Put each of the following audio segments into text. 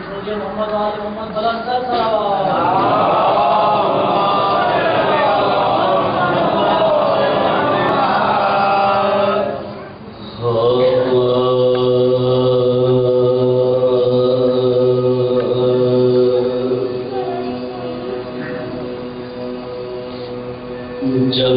مجھے جب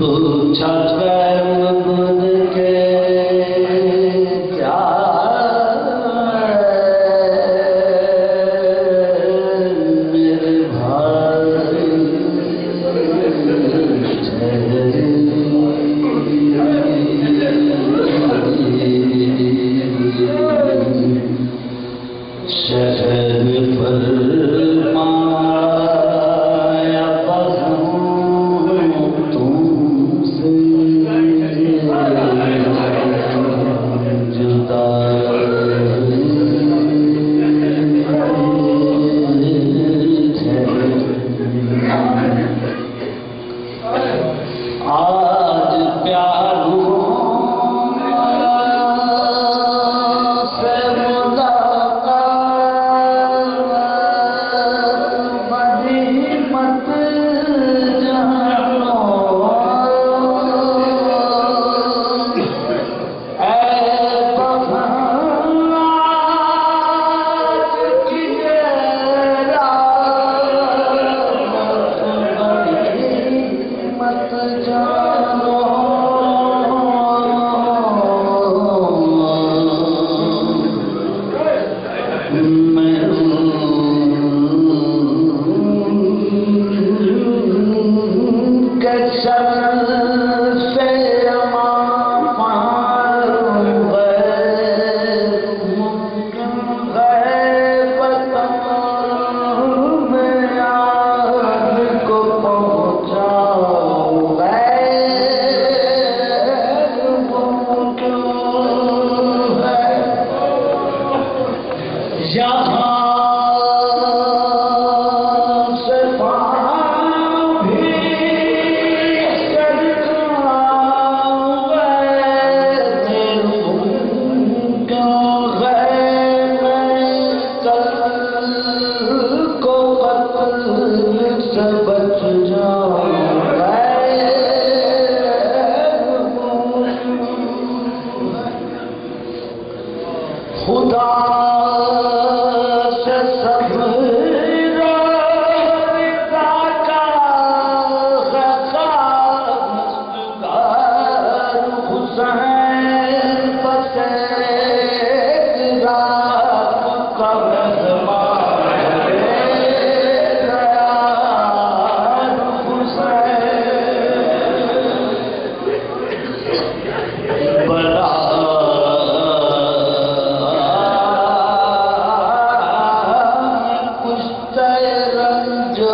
Bu tat verme the gel.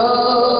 love.